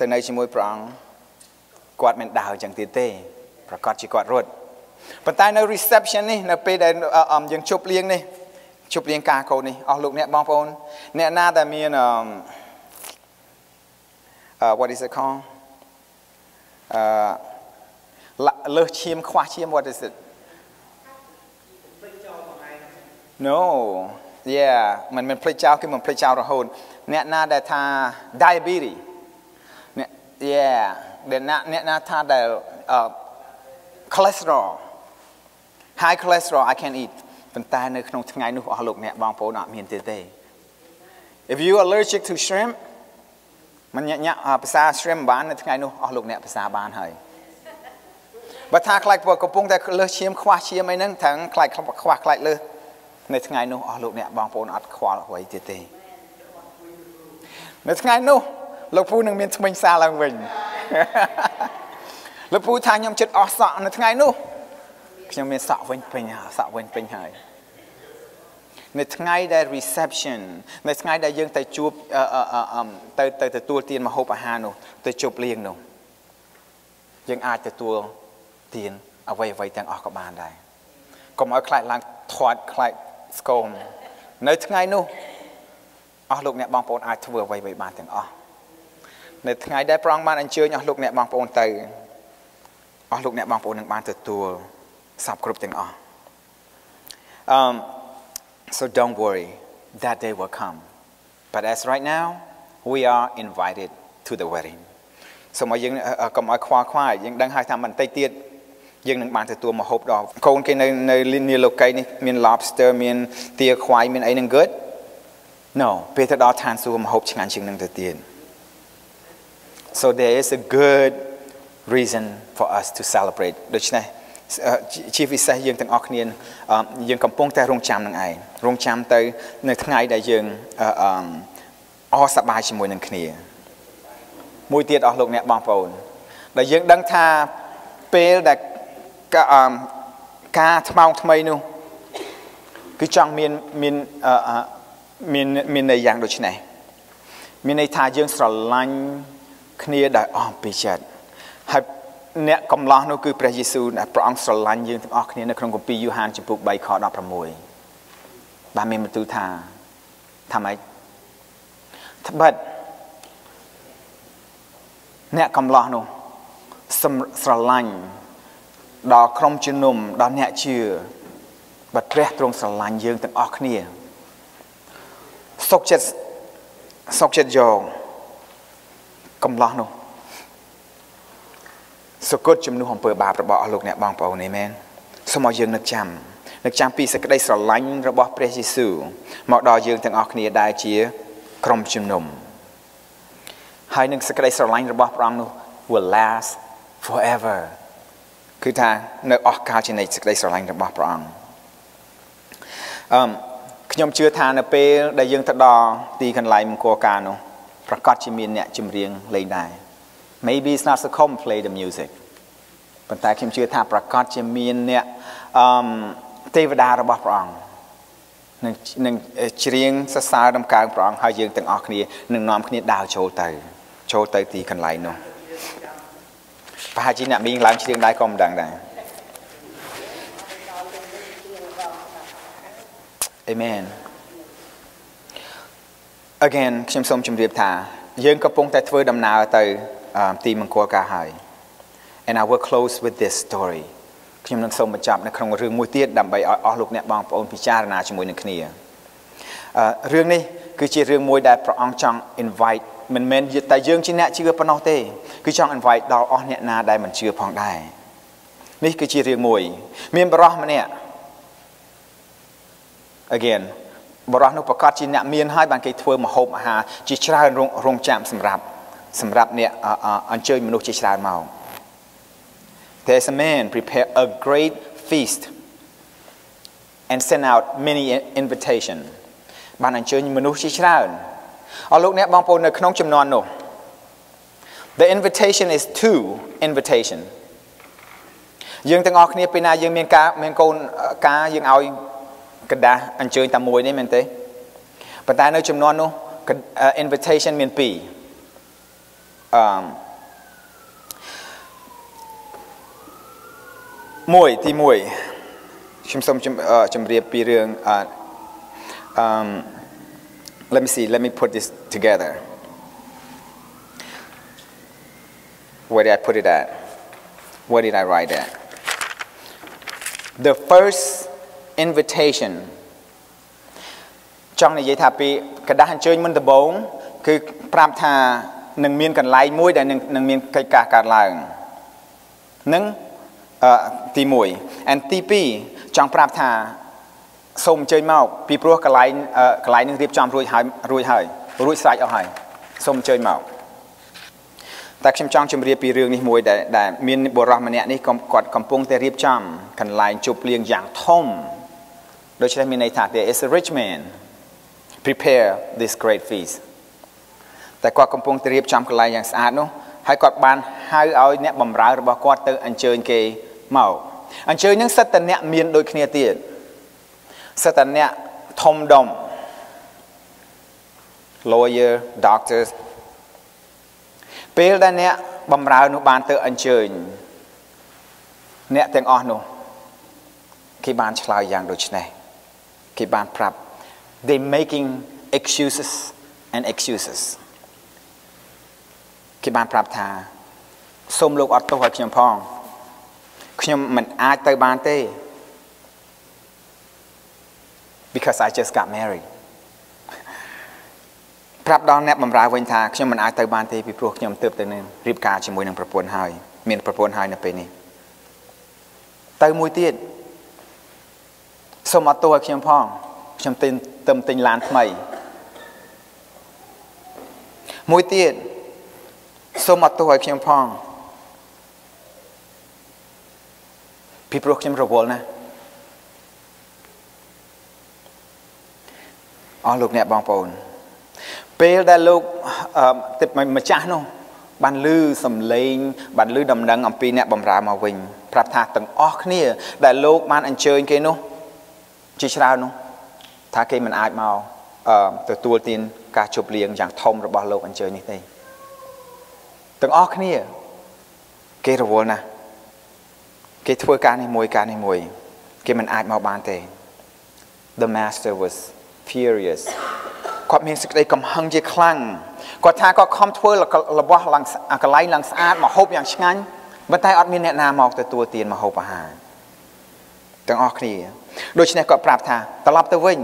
ទៅនៅជាមួយព្រះអង្គគាត់មិនដើរចឹងទៀតទេប្រកាសជាគាត់រត់ប៉ុន្តែនៅ reception នេះនៅពេលដែលយើងជប់លៀងនេះជប់លៀងការកូននេះអស់លោកអ្នកបងប្អូនអ្នកណាដែលមានអឺ what is it called អឺលើសឈាមខ្វះឈាម what is it No yeah មិនមិនភ្លេចចោលគឺមិនភ្លេចចោលរហូតអ្នកណាដែលថា diabetes អ្នក yeah ដែលអ្នកអ្នកណាថាដែល cholesterol high cholesterol I can eat ប៉ុន្តែនៅក្នុងថ្ងៃនោះអស់លោកអ្នកបងប្អូនអត់មានទេទេ If you allergic to shrimp មិនញាក់ញាក់ភាសា shrimp បាននៅថ្ងៃនោះអស់លោកអ្នកភាសាបានហើយបើថាខ្លាចកំពុងតែលើសឈាមខ្វះឈាមអីហ្នឹងត្រង់ខ្លាចខ្វះខ្លាចលើស នៅថ្ងៃនោះអស់លោកអ្នកបងប្អូនអត់ខ្វល់អ្វីទៀតទេនៅថ្ងៃនោះលោកពូនឹងមានថ្មិញសាឡើងវិញលោកពូថាខ្ញុំចិត្តអស់សក់នៅថ្ងៃនោះខ្ញុំមានសក់វិញពេញសក់វិញពេញហើយនៅថ្ងៃដែល reception នៅថ្ងៃដែលយើងទៅជួបទៅទៅទទួលទានមហូបអាហារនោះទៅជប់លៀងនោះយើងអាចទទួលទានអ្វីអ្វីទាំងអស់ក៏បានដែរកុំឲ្យខ្លាចឡើងធាត់ខ្លាច ស្គមនៅថ្ងៃនោះអស់លោកអ្នកបងប្អូនអាចធ្វើអ្វីៗបានទាំងអស់នៅថ្ងៃដែលប្រងបានអញ្ជើញអស់លោកអ្នកបងប្អូនទៅអស់លោកអ្នកបងប្អូននឹងបានទទួលសពគ្រប់ទាំងអស់ Um so don't worry that day will come but as right now we are invited to the wedding សូមឲ្យយើងកុំឲ្យខ្វល់ខ្វាយយើងដឹងហើយថាបន្តិចទៀត យើងនឹងបានទទួលម្ហូបដល់កូនគេនៅនៅនាលោកីនេះមាន lobster មានទាខ្វាយមានអីនឹង good No ពេលទៅដល់ឋានសួគ៌ម្ហូបឆ្ងាញ់ជាងនឹងទៅទៀត So there is a good reason for us to celebrate ដូច្នេះជាពិសេសយើងទាំងអស់គ្នាយើងកំពុងតែរងចាំនឹងឯងរងចាំទៅនៅថ្ងៃដែលយើងអរសប្បាយជាមួយនឹងគ្នា មួយទៀតអស់លោកអ្នកបងប្អូនដែលយើងដឹងថាពេលដែល ការថ្មោងថ្មីនោះគឺចង់មានមានមានមានន័យយ៉ាងដូចនេះមានន័យថាយើងស្រឡាញ់គ្នាដោយអស់ពីចិត្តហើយអ្នកកំឡោះនោះគឺព្រះយេស៊ូវដែលព្រះអង្គស្រឡាញ់យើងទាំងអស់គ្នានៅក្នុងគម្ពីរយូហានចំពុក3ខ16បានមានបន្ទូលថាថាម៉េចត្បិតអ្នកកំឡោះនោះស្រឡាញ់ ដល់ក្រុមជំនុំដល់អ្នកជឿបើព្រះទ្រង់ស្រឡាញ់យើងទាំងអស់គ្នាសុកចិត្តសុកចិត្តយកកំឡោះនោះសុគតជំនួសអំពើបាបរបស់អស់លោកអ្នកបងប្អូនអេមែនសូមឲ្យយើងនឹកចាំនឹកចាំពីសេចក្តីស្រឡាញ់របស់ព្រះយេស៊ូវមកដល់យើងទាំងអស់គ្នាដែលជាក្រុមជំនុំហើយនឹងសេចក្តីស្រឡាញ់របស់ព្រះអង្គនោះ will last forever គឺថានៅអស់កលជានិច្ចសេចក្តីស្រឡាញ់របស់ព្រះអង្គអឺខ្ញុំជឿថានៅពេលដែលយើងទៅដល់ទីកន្លែងមង្គលការនោះប្រកាសជាមានអ្នកចម្រៀងលេងដែរ maybe it's not so common play the music ប៉ុន្តែខ្ញុំជឿថាប្រកាសជាមានអ្នកអឺទេវតារបស់ព្រះអង្គនឹងនឹងច្រៀងសរសើរដំកើងព្រះអង្គហើយយើងទាំងអស់គ្នានឹងនាំគ្នាដើរចូលទៅចូលទៅទីកន្លែងនោះ ប្រហែលជាអ្នកមីងឡើងច្រៀងដែរក៏មិនដឹងដែរ Amen Again ខ្ញុំសូមជម្រាបថាយើងកំពុងតែធ្វើដំណើរទៅទីមង្គលការហើយ and I will close with this story ខ្ញុំនឹងសូមបញ្ចប់នៅក្នុងរឿងមួយទៀតដើម្បីឲ្យអស់លោកអ្នកបងប្អូនពិចារណាជាមួយនឹងគ្នាអឺរឿងនេះគឺជារឿងមួយដែលព្រះអង្គចង់ invite មិនមែនតែយើងជាអ្នកជឿប៉ុណ្ណោះទេគឺចង់ invite ដល់អស់អ្នកណាដែលមិនជឿផងដែរនេះគឺជារឿងមួយ មានបរិះម្នាក់ again បរិះនោះប្រកាសជាអ្នកមានហើយបានគេធ្វើមហូបអាហារជាច្រើនរងចាំសម្រាប់សម្រាប់អ្នកអញ្ជើញមនុស្សជាច្រើនមក There's a man prepare a great feast and send out many invitation បានអញ្ជើញមនុស្សជាច្រើន អរលោកអ្នកបងប្អូននៅក្នុងចំនួននោះ The invitation is two invitation យើងទាំងអស់គ្នាពេលណាយើងមានការមានកូនការយើងឲ្យកដាស់អញ្ជើញតែមួយនេះមែនទេប៉ុន្តែនៅចំនួននោះ invitation មានពីរអឺមួយទី1ខ្ញុំសូមជម្រាបពីរឿងអឺ um let me see let me put this together where did I put it at where did I write that the first invitation ចង់និយាយថាពីกระดาษអញ្ជើញមុនដំបូងគឺប្រាប់ថានឹងមានកន្លែងមួយដែលនឹងមានកិច្ចការកើតឡើងនឹងទី1 and ទី2ចង់ប្រាប់ថា សូមអញ្ជើញមកពីព្រោះកន្លែងកន្លែងនឹងរៀបចំរួចហើយរួចហើយរួចស្រេចអស់ហើយសូមអញ្ជើញមកតែខ្ញុំចង់ជម្រាបពីរឿងនេះមួយដែលដែលមានបុរសម្នាក់នេះគាត់កំពុងតែរៀបចំកន្លែងជប់លៀងយ៉ាងធំដូច្នេះមានន័យថា there is a rich man prepare this great feast តែគាត់កំពុងតែរៀបចំកន្លែងយ៉ាងស្អាតនោះហើយគាត់បានហៅឲ្យអ្នកបម្រើរបស់គាត់ទៅអញ្ជើញគេមកអញ្ជើញនឹងសិតតអ្នកមានដូចគ្នាទៀត សិតតអ្នកធំដុំ lawyer doctors ពេលដែលអ្នកបំរើនោះបានទៅអញ្ជើញអ្នកទាំងអស់នោះគេបានឆ្លើយយ៉ាងដូចនេះគេបានប្រាប់ they making excuses and excuses គេបានប្រាប់ថាសូមលោកអត់ទោសឲ្យខ្ញុំផងខ្ញុំមិនអាចទៅបានទេ because I just got married ប្រាប់ដល់អ្នកបម្រើវិញថាខ្ញុំមិនអាចទៅបានទេពីព្រោះខ្ញុំទើបទៅនឹងរៀបការជាមួយនឹងប្រពន្ធហើយមានប្រពន្ធហើយនៅពេលនេះទៅមួយទៀតសូមអត់ទោសឲ្យខ្ញុំផងខ្ញុំទិញទៅទិញឡានថ្មីមួយទៀតសូមអត់ទោសឲ្យខ្ញុំផងពីព្រោះខ្ញុំរវល់ណាស់ អស់លោកអ្នកបងប្អូន ពេលដែលលោកម្ចាស់នោះបានលឺសំឡេងបានលឺដំណឹងអំពីអ្នកបម្រើមកវិញប្រាប់ថាទាំងអស់គ្នា ដែលលោកបានអញ្ជើញគេនោះជាច្រើននោះថាគេមិនអាចមកអឺទទួលទានការជប់លៀងយ៉ាងធំរបស់លោកអញ្ជើញនេះទេទាំងអស់គ្នា គេរវល់ណាស់គេធ្វើការនេះមួយការនេះមួយ គេមិនអាចមកបានទេ The master was furious គាត់មានសេចក្តីកំហឹងជាខ្លាំងគាត់ថាគាត់ខំធ្វើរបស់ឡើងកន្លែងឡើងស្អាតមកហូបយ៉ាងឆ្ងាញ់ប៉ុន្តែអត់មានអ្នកណាមកទទួលទានមកហូបអាហារទាំងអស់គ្នាដូច្នេះគាត់ប្រាប់ថាត្រឡប់ទៅវិញ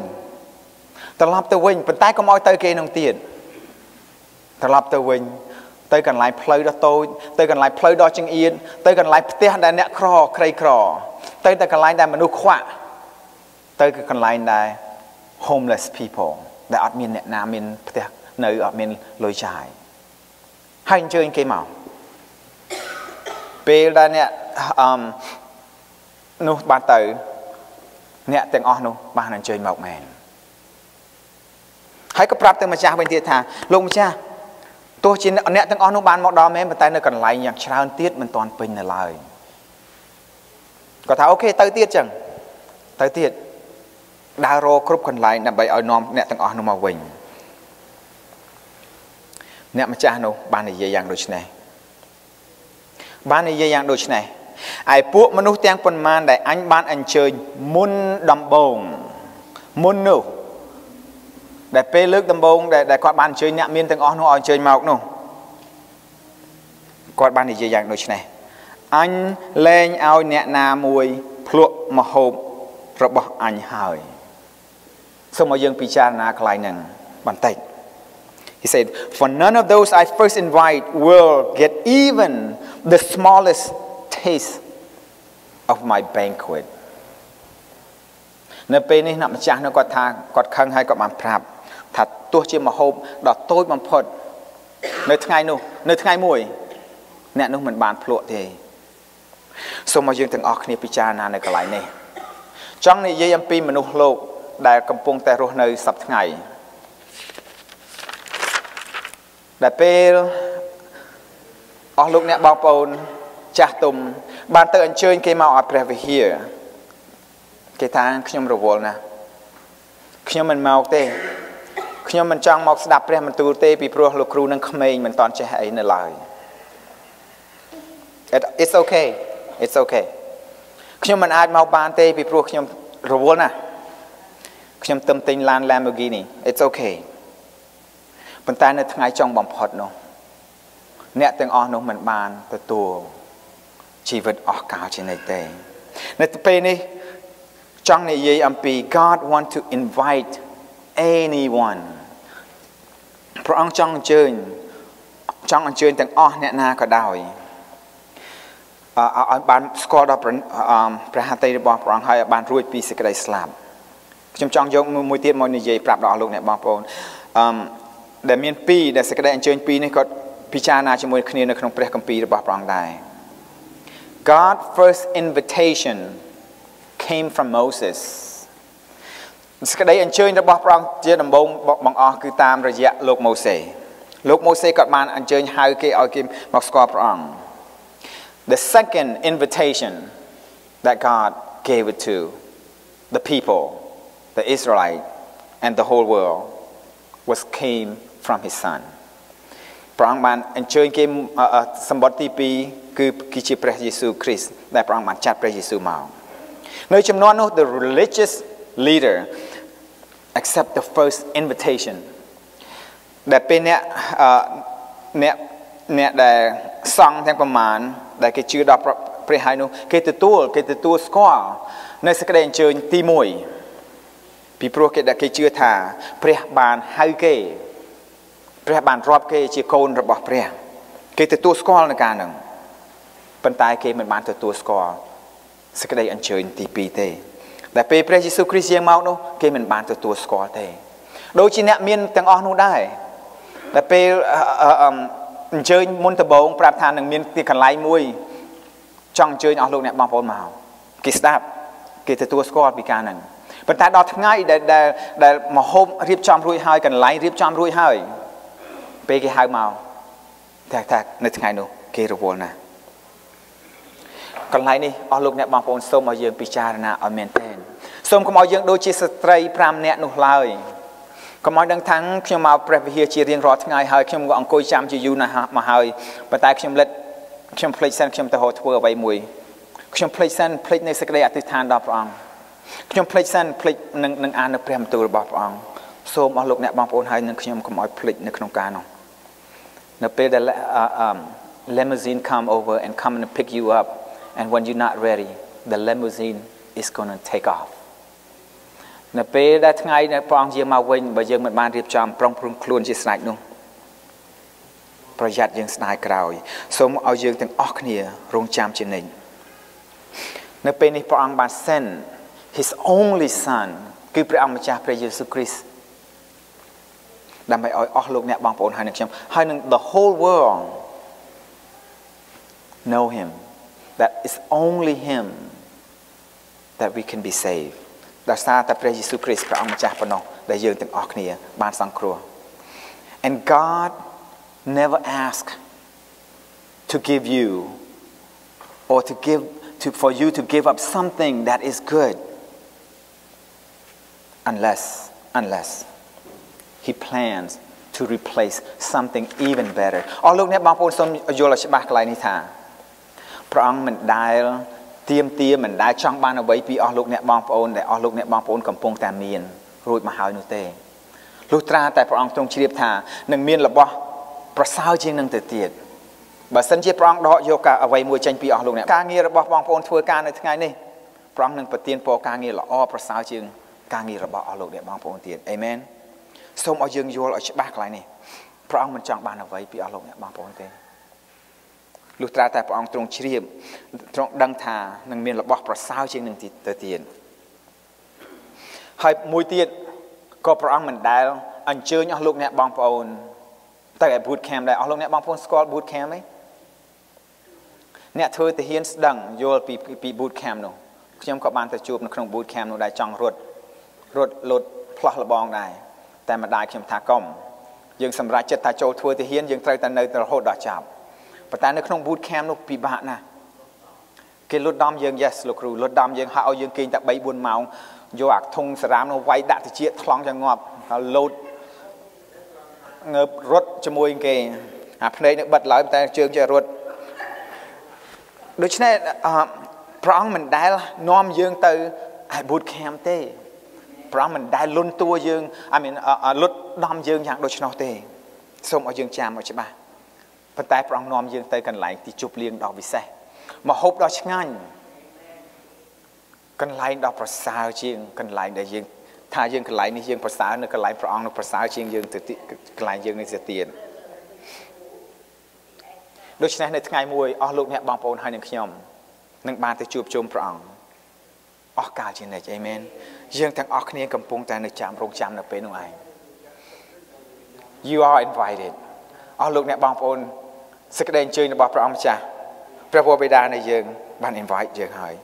ត្រឡប់ទៅវិញប៉ុន្តែកុំឲ្យទៅគេនឹងទៀតត្រឡប់ទៅវិញទៅកន្លែងផ្លូវដ៏តូចទៅកន្លែងផ្លូវដ៏ចង្អៀតទៅកន្លែងផ្ទះដែលអ្នកក្រក្រីក្រទៅតែកន្លែងដែលមនុស្សខ្វាក់ទៅគឺកន្លែងដែល homeless people ដែលអត់មានអ្នកណាមានផ្ទះនៅអត់មានលុយចាយហើយអញ្ជើញគេមកពេលដែលអ្នកអឺនោះបានទៅ អ្នកទាំងអស់នោះបានអញ្ជើញមកមែនហើយក៏ប្រាប់ទៅម្ចាស់វិញទៀតថាលោកម្ចាស់ទោះជាអ្នកទាំងអស់នោះបានមកដល់មែនប៉ុន្តែនៅកន្លែងយ៉ាងច្រើនទៀតមិនទាន់ពេញនៅឡើយគាត់ថាអូខេទៅទៀតចឹងទៅទៀត ដើររកគ្រប់កន្លែងដើម្បីឲ្យនាំអ្នកទាំងអស់នោះមកវិញអ្នកម្ចាស់នោះបាននិយាយយ៉ាងដូចនេះបាននិយាយយ៉ាងដូចនេះឯពួកមនុស្សទាំងប៉ុន្មានដែលអញបានអញ្ជើញមុនដំបូងមុននោះដែលពេលលើកដំបូងដែលគាត់បានអញ្ជើញអ្នកមានទាំងអស់នោះឲ្យអញ្ជើញមកនោះគាត់បាននិយាយយ៉ាងដូចនេះអញលែងឲ្យអ្នកណាមួយភ្លក់មហូបរបស់អញហើយ សូមឲ្យយើងពិចារណាកន្លែងហ្នឹងបន្តិច He said, For none of those I first invite will get even the smallest taste of my banquet នៅពេលនេះអ្នកម្ចាស់នោះគាត់ថាគាត់ខឹងហើយគាត់បានប្រាប់ថាទោះជាមហូបដ៏តូចបំផុតនៅថ្ងៃនោះនៅថ្ងៃមួយអ្នកនោះមិនបានភ្លក់ទេសូមឲ្យយើងទាំងអស់គ្នាពិចារណានៅកន្លែងនេះចង់និយាយអំពីមនុស្សលោក ដែលកំពុងតែរស់នៅសប្តាហ៍ថ្ងៃដែលពេលអស់លោកអ្នកបងប្អូនចាស់ទុំបានទៅអញ្ជើញគេមកឲ្យព្រះវិហារគេថាខ្ញុំរវល់ណាស់ខ្ញុំមិនមកទេខ្ញុំមិនចង់មកស្ដាប់ព្រះបន្ទូលទេពីព្រោះលោកគ្រូនឹងក្មេងមិនតន់ចេះអីនៅឡើយ It's okay It's okay ខ្ញុំមិនអាចមកបានទេពីព្រោះខ្ញុំរវល់ណាស់ ខ្ញុំទឹមទិញឡាន Lamborghini It's okay ប៉ុន្តែនៅថ្ងៃចុងបំផុតនោះអ្នកទាំងអស់នោះមិនបានទទួលជីវិតអស់កលជានិច្ចទេនៅពេលនេះចង់និយាយអំពី God want to invite anyone ព្រះអង្គចង់អញ្ជើញចង់អញ្ជើញទាំងអស់អ្នកណាក៏ដោយឲ្យបានស្គាល់ដល់ព្រះហត្ថីរបស់ព្រះអង្គហើយឲ្យបានរួចពីសេចក្តីស្លាប់ ខ្ញុំចង់យកមួយទៀតមកនិយាយប្រាប់ដល់លោកអ្នកបងប្អូនអឺដែលមានពីរដែលសេចក្តីអញ្ជើញពីរនេះគាត់ពិចារណាជាមួយគ្នានៅក្នុងព្រះគម្ពីររបស់ព្រះអង្គដែរ God first invitation came from Moses សេចក្តីអញ្ជើញរបស់ព្រះអង្គជាដំបូងបង្អស់គឺតាមរយៈលោកម៉ូសេលោកម៉ូសេក៏បានអញ្ជើញហៅគេឲ្យគេមកស្គាល់ព្រះអង្គ The second invitation that God gave it to the people the Israelite and the whole world was came from his son ព្រះអង្គបានអញ្ជើញគេសម្បត្តិទី2គឺគឺជាព្រះយេស៊ូវគ្រីស្ទដែលព្រះអង្គបានចាត់ព្រះយេស៊ូវមកនៅចំនួននោះ the religious leader accept the first invitation ដែលពេលអ្នកអ្នកអ្នកដែលសង់ទាំងប្រមាណដែលគេជឿដល់ព្រះហើយនោះគេទទួលគេទទួលស្គាល់នៅសេចក្តីអញ្ជើញទី1 ពីព្រោះគេដែលគេជឿថា ព្រះបានហៅគេ ព្រះបានរាប់គេជាកូនរបស់ព្រះ គេទទួលស្គាល់នៅការហ្នឹងប៉ុន្តែគេមិនបានទទួលស្គាល់សេចក្តីអញ្ជើញទី2ទេដែលពេលព្រះយេស៊ូវគ្រីស្ទយាងមកនោះគេមិនបានទទួលស្គាល់ទេដូចជាអ្នកមានទាំងអស់នោះដែរដែលពេលអញ្ជើញមុនដំបូងប្រាប់ថានឹងមានទីកន្លែងមួយចង់អញ្ជើញអស់លោកអ្នកបងប្អូនមកគេស្ដាប់គេទទួលស្គាល់ពីការហ្នឹង ប៉ុន្តែដល់ថ្ងៃដែលដែលដែលមហូបរៀបចំរួចហើយកន្លែងរៀបចំរួចហើយពេលគេហៅមកតែថានៅថ្ងៃនោះគេរវល់ណាស់កន្លែងនេះអស់លោកអ្នកបងប្អូនសូមឲ្យយើងពិចារណាឲ្យមែនទែនសូមកុំឲ្យយើងដូចជាស្ត្រី5នាក់នោះឡើយកុំឲ្យដឹងថាខ្ញុំមកព្រះវិហារជារៀងរាល់ថ្ងៃហើយខ្ញុំក៏អង្គុយចាំជាយូរណាស់មកហើយប៉ុន្តែខ្ញុំលិតខ្ញុំភ្លេចសិនខ្ញុំទៅហៅធ្វើអ្វីមួយខ្ញុំភ្លេចសិនភ្លេចនៅសេចក្តីអធិដ្ឋានដល់ព្រះអង្គ ខ្ញុំភ្លេចសិនភ្លេចនឹងនឹងអាននៅព្រះបន្ទូលរបស់ព្រះអង្គសូមអស់លោកអ្នកបងប្អូនហើយនឹងខ្ញុំកុំឲ្យភ្លេចនៅក្នុងការនោះនៅពេលដែល limousine come over and come and pick you up and when you're not ready the limousine is going to take off នៅពេលដែលថ្ងៃដែលព្រះអង្គយាងមកវិញបើយើងមិនបានរៀបចំប្រុងប្រយ័ត្នខ្លួនជាស្រេចនោះប្រយ័ត្នយើងស្ដាយក្រោយសូមឲ្យយើងទាំងអស់គ្នារងចាំជានិច្ចនៅពេលនេះព្រះអង្គបាន send his only son គឺព្រះអង្គម្ចាស់ព្រះយេស៊ូវគ្រីស្ទដើម្បីឲ្យអស់លោកអ្នកបងប្អូនហើយនឹងខ្ញុំហើយនឹង the whole world know him that is only him that we can be saved ដោយសារតែព្រះយេស៊ូវគ្រីស្ទព្រះអង្គម្ចាស់ប៉ុណ្ណោះដែលយើងទាំងអស់គ្នាបានសង្គ្រោះ and God never ask to give you or to give to for you to give up something that is good Unless unless he plans to replace something even better អស់លោកអ្នកបងប្អូនសូមយល់ឲ្យច្បាស់កន្លែងនេះថាព្រះអង្គមិនដែលទៀមទាមិនដែលចង់បានអ្វីពីអស់លោកអ្នកបងប្អូនដែលអស់លោកអ្នកបងប្អូនកំពុងតែមានរួចមកហើយនោះទេលុះត្រាតែព្រះអង្គទ្រង់ជ្រាបថានឹងមានរបស់ប្រសើរជាងនឹងទៅទៀតបើសិនជាព្រះអង្គដកយកការអ្វីមួយចេញពីអស់លោកអ្នកការងាររបស់បងប្អូនធ្វើការនៅថ្ងៃនេះព្រះអង្គនឹងប្រទានពរការងារល្អប្រសើរជាង ការងាររបស់អស់លោកអ្នកបងប្អូនទៀតអេមែនសូមឲ្យយើងយល់ឲ្យច្បាស់កន្លែងនេះព្រះអង្គមិនចង់បានអ្វីពីអស់លោកអ្នកបងប្អូនទេលុះត្រាតែព្រះអង្គទ្រង់ជ្រាបទ្រង់ដឹងថានឹងមានរបស់ប្រសើរជាងនឹងទៅទៀតហើយមួយទៀតក៏ព្រះអង្គមិនដែលអញ្ជើញអស់លោកអ្នកបងប្អូនទៅឲ្យ boot camp ដែរអស់លោកអ្នកបងប្អូនស្គាល់ boot camp ទេអ្នកធ្វើទាហានស្ដឹងយល់ពីពី boot camp នោះខ្ញុំក៏បានទៅជួបនៅក្នុង boot camp នោះដែរចង់រត់ រត់លុតផ្លោះលបងដែរតែម្ដាយខ្ញុំថាកុំយើងសម្រេចចិត្តថាចូលធ្វើទាហានយើងត្រូវតែនៅរហូតដល់ចប់ប៉ុន្តែនៅក្នុង boot camp នោះពិបាកណាស់គេលុតដំយើង yes លោកគ្រូលុតដំយើងហើយឲ្យយើងគេងតែ3 4ម៉ោងយកអាធុងសារ៉ាមនោះវាយដាក់តិចថ្លង់យ៉ាងងាប់ហើយលោតងើបរត់ជាមួយគេអាភ្នែកនៅបិទឡើយតែជើងចេះរត់ដូច្នេះព្រះអង្គមិនដែលនាំយើងទៅឲ្យ boot camp ទេ ព្រះអង្គមិនដែលលុនតួយើង I mean លុតដំយើងយ៉ាងដូច្នោះទេសូមឲ្យយើងចាំឲ្យច្បាស់ប៉ុន្តែព្រះអង្គនាំយើងទៅកន្លែងទីជប់លៀងដ៏ពិសេសមហូបដ៏ឆ្ងាញ់កន្លែងដ៏ប្រសើរជាងកន្លែងដែលយើងថាយើងកន្លែងនេះយើងប្រសើរនៅកន្លែងព្រះអង្គនឹងប្រសើរជាងយើងទៅកន្លែងយើងនេះទៅទៀតដូច្នេះនៅថ្ងៃមួយអស់លោកអ្នកបងប្អូនហើយនឹងខ្ញុំនឹងបានទៅជួបជុំព្រះអង្គ អស់កាលជានិច្ចអេមែនយើងទាំងអស់គ្នាកំពុងតែនៅចាំរងចាំនៅពេលនោះឯង You are invited អស់លោកអ្នកបងប្អូនសេចក្តីអញ្ជើញរបស់ព្រះអង្គម្ចាស់ព្រះវរបិតានៃយើងបាន invite យើងហើយ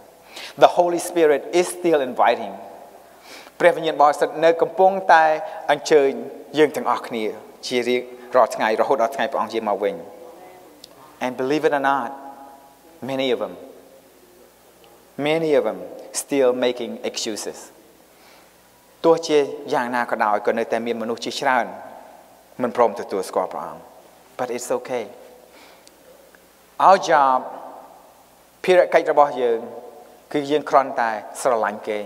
The Holy Spirit is still inviting ព្រះវិញ្ញាណបរិសុទ្ធនៅកំពុងតែអញ្ជើញយើងទាំងអស់គ្នាជារៀងរាល់ថ្ងៃរហូតដល់ថ្ងៃព្រះអង្គយាងមកវិញ And believe it or not many of them many of them still making excuses ទោះជាយ៉ាងណាក៏ដោយក៏នៅតែមានមនុស្សជាច្រើនមិនព្រមទទួលស្គាល់ព្រះអង្គ but it's okay our job ភារកិច្ចរបស់យើង គឺយើងគ្រាន់តែស្រឡាញ់គេ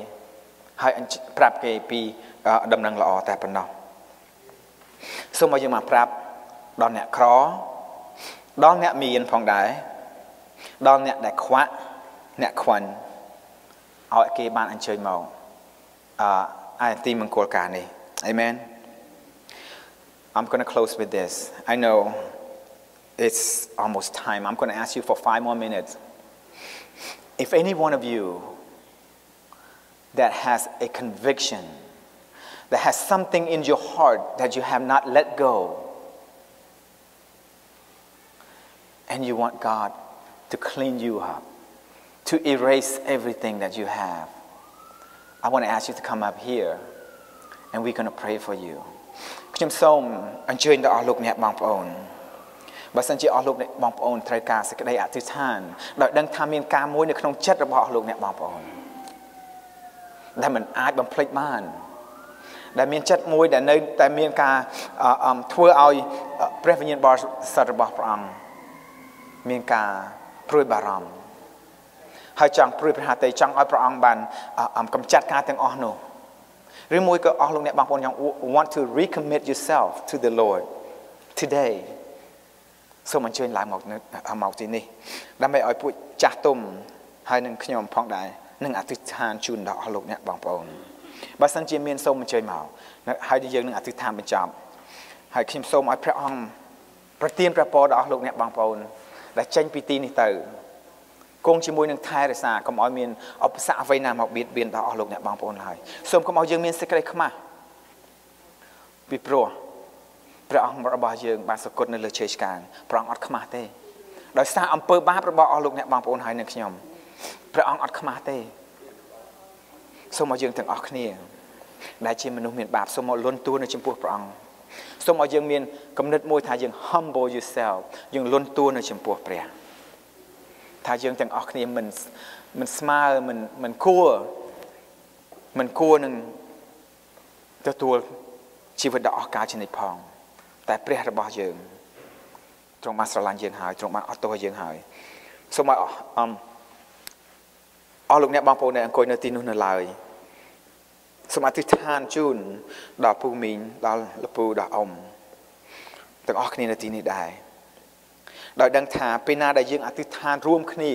ហើយប្រាប់គេពីដំណឹងល្អតែប៉ុណ្ណោះសូមឲ្យយើងមកប្រាប់ដល់អ្នកក្រដល់អ្នកមានផងដែរដល់អ្នកដែលខ្វាក់អ្នកខ្វិន ឲ្យគេបានអញ្ជើញមកអឺអាយទីមង្គលការនេះ Amen I'm going to close with this I know it's almost time I'm going to ask you for 5 more minutes if any one of you that has a conviction, that has something in your heart that you have not let go. And you want God to clean you up, to erase everything that you have. I want to ask you to come up here and we're going to pray for you. ខ្ញុំសូមអញ្ជើញដល់អស់លោកអ្នកបងប្អូនបើសិនជាអស់លោកអ្នកបងប្អូនត្រូវការសេចក្តីអធិដ្ឋានដោយដឹងថាមានការមួយនៅក្នុងចិត្តរបស់អស់លោកអ្នកបងប្អូនដែលมันអាចបំភ្លេចបាន ដែលមានចិត្តមួយដែលនៅតែមានការធ្វើឲ្យព្រះវិញ្ញាណបរិសុទ្ធរបស់ព្រះអង្គមានការព្រួយបារម្ភ ហើយចង់ព្រួយព្រះハតីចង់ឲ្យព្រះអង្គបានកំចាត់ការទាំងអស់នោះឬមួយក៏អស់លោកអ្នកបងប្អូនចង់ want to recommit yourself to the Lord today សូមអញ្ជើញឡើងមកមកទីនេះដើម្បីឲ្យពួកចាស់ទុំហើយនឹងខ្ញុំផងដែរនឹងអធិដ្ឋានជូនដល់អស់លោកអ្នកបងប្អូនបើសិនជាមានសូមអញ្ជើញមកហើយយើងនឹងអធិដ្ឋានបញ្ចប់ហើយខ្ញុំសូមឲ្យព្រះអង្គប្រទានព្រះពរដល់អស់លោកអ្នកបងប្អូនដែលចេញពីទីនេះទៅ គង់ជាមួយនឹងថែរក្សាកុំឲ្យមានឧបសគ្គអ្វីណាមកបៀតបៀនដល់អស់លោកអ្នកបងប្អូនឡើយសូមកុំឲ្យយើងមានសេចក្តីខ្មាស់ពីព្រោះព្រះអង្គរបស់យើងបានសគត់នៅលើជ័យឆ្កាងព្រះអង្គអត់ខ្មាស់ទេដោយសារអំពើបាបរបស់អស់លោកអ្នកបងប្អូនហើយនឹងខ្ញុំព្រះអង្គអត់ខ្មាស់ទេសូមឲ្យយើងទាំងអស់គ្នា ដែលជាមនុស្សមានបាបសូមមកលន់តួនៅចំពោះព្រះអង្គសូមឲ្យយើងមានគំនិតមួយថាយើង humble yourself យើងលន់តួនៅចំពោះព្រះ ថាយើងទាំងអស់គ្នាមិនមិនស្មើមិនមិនគួរមិនគួរនឹងទទួលជីវិតដ៏អស្ចារ្យជានិច្ចផង តែព្រះរបស់យើងទ្រង់បានស្រឡាញ់យើងហើយទ្រង់បានអត់ទោសយើងហើយសូមឲ្យអមអស់លោកអ្នកបងប្អូនដែលអង្គុយនៅទីនោះនៅឡើយសូមអធិដ្ឋានជូនដល់ពូមីងដល់លពូដល់អ៊ំទាំងអស់គ្នានៅទីនេះដែរ ដោយដឹងថាពេលណាដែលយើងអធិដ្ឋានរួមគ្នា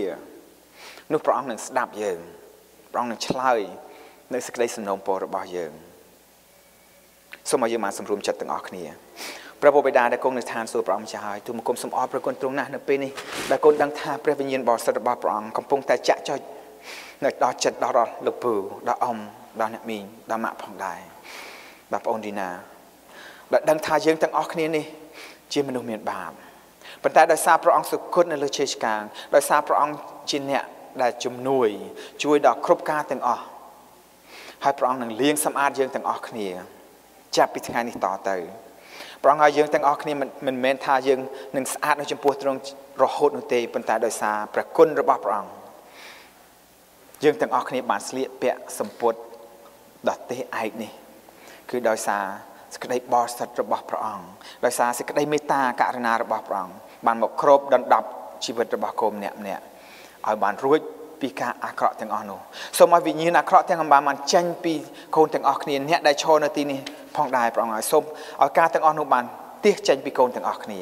នោះព្រះអង្គនឹងស្ដាប់យើងព្រះអង្គនឹងឆ្លើយនៅសេចក្តីសំណូមពររបស់យើងសូមឲ្យយើងបានសម្រួមចិត្តទាំងអស់គ្នាព្រះពុទ្ធបិតាដែលគង់នៅឋានសួគ៌ព្រះអង្គចាស់ហើយទូលគុំសូមអរព្រះគុណទ្រង់ណាស់នៅពេលនេះដែលកូនដឹងថាព្រះវិញ្ញាណបរិសុទ្ធរបស់ព្រះអង្គកំពុងតែចាក់ចុចនៅដល់ចិត្តដល់លោកពូដល់អ៊ំដល់អ្នកមីងដល់ម៉ាក់ផងដែរបងប្អូនឌីណាដែលដឹងថាយើងទាំងអស់គ្នានេះជាមនុស្សមានបាប ប៉ុន្តែដោយសារព្រះអង្គសុគតនៅលើជេឆ្កាងដោយសារព្រះអង្គជាអ្នកដែលជំនួយ ជួយដល់គ្រប់ការទាំងអស់ហើយព្រះអង្គនឹងលាងសម្អាតយើងទាំងអស់គ្នា ចាប់ពីថ្ងៃនេះតទៅព្រះអង្គឲ្យយើងទាំងអស់គ្នាមិនមែនថាយើងនឹងស្អាតនៅចំពោះទ្រង់រហូតនោះទេប៉ុន្តែដោយសារព្រះគុណរបស់ព្រះអង្គយើងទាំងអស់គ្នាបានស្លៀកពាក់សម្ពុតដ៏ទេឯកនេះ គឺដោយសារសេចក្តីបរិសុទ្ធរបស់ព្រះអង្គដោយសារសេចក្តីមេត្តាករុណារបស់ព្រះអង្គ បានមកគ្របដណ្ដប់ជីវិតរបស់កូនម្នាក់ម្នាក់ឲ្យបានរួចពីការអាក្រក់ទាំងអស់នោះសូមឲ្យវិញ្ញាណអាក្រក់ទាំងអំបានបានចេញពីកូនទាំងអស់គ្នាអ្នកដែលឈរនៅទីនេះផងដែរព្រះអង្គឲ្យសូមឲ្យការទាំងអស់នោះបានទៀសចេញពីកូនទាំងអស់គ្នា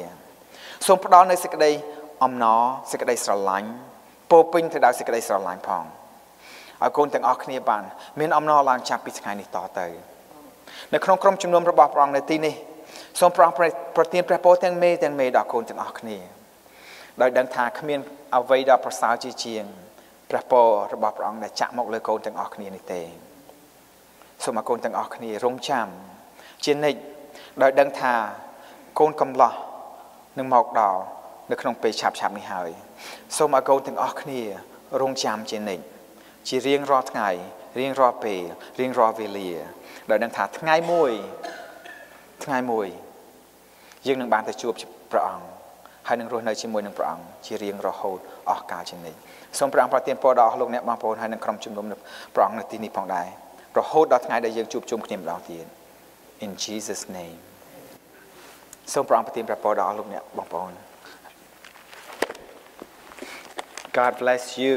សូមផ្ដល់នៅសេចក្តីអំណរសេចក្តីស្រឡាញ់ពោពេញទៅដោយសេចក្តីស្រឡាញ់ផងឲ្យកូនទាំងអស់គ្នាបាន មានអំណរឡើងចាប់ពីថ្ងៃនេះតទៅនៅក្នុងក្រុមជំនុំរបស់ព្រះអង្គនៅទីនេះ សូមព្រះអង្គប្រទានព្រះពរទាំងមេទាំងមេដល់កូនទាំងអស់គ្នាដោយដឹងថាគ្មានអ្វីដ៏ប្រសើរជាជាងព្រះពររបស់ព្រះអង្គដែលចាក់មកលើកូនទាំងអស់គ្នានេះទេសូមឲ្យកូនទាំងអស់គ្នារងចាំជានិច្ចដោយដឹងថាកូនកំឡោះនឹងមកដល់នៅក្នុងពេលឆាប់ឆាប់នេះហើយសូមឲ្យកូនទាំងអស់គ្នារងចាំជានិច្ចជារៀងរាល់ថ្ងៃរៀងរាល់ពេលរៀងរាល់វេលា ដោយដឹងថាថ្ងៃមួយថ្ងៃមួយ យើងនឹងបានទៅជួបព្រះអង្គហើយនឹងរស់នៅជាមួយនឹងព្រះអង្គជារៀងរហូតអស់កាលជានិច្ចសូមព្រះអង្គប្រទានពរដល់អស់លោកអ្នកបងប្អូនហើយនឹងក្រុមជំនុំព្រះអង្គនៅទីនេះផងដែររហូតដល់ថ្ងៃដែលយើងជួបជុំគ្នាម្ដងទៀត in Jesus name សូមព្រះអង្គប្រទានព្រះពរដល់អស់លោកអ្នកបងប្អូន God bless you